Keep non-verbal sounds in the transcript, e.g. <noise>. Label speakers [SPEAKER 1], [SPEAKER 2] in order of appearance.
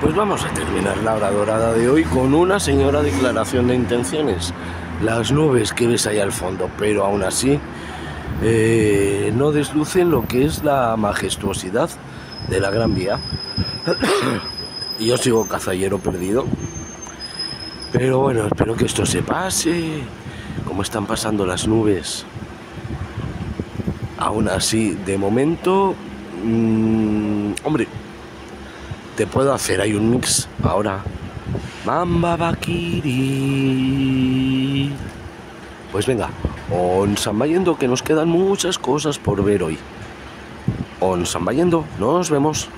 [SPEAKER 1] Pues vamos a terminar la hora dorada de hoy con una señora declaración de intenciones. Las nubes que ves ahí al fondo, pero aún así eh, no deslucen lo que es la majestuosidad de la Gran Vía. <coughs> yo sigo cazallero perdido. Pero bueno, espero que esto se pase. Como están pasando las nubes. Aún así, de momento, mmm, hombre, te puedo hacer ahí un mix ahora. Mamba Bakiri. Pues venga, on Sambayendo que nos quedan muchas cosas por ver hoy. On Sambayendo, nos vemos.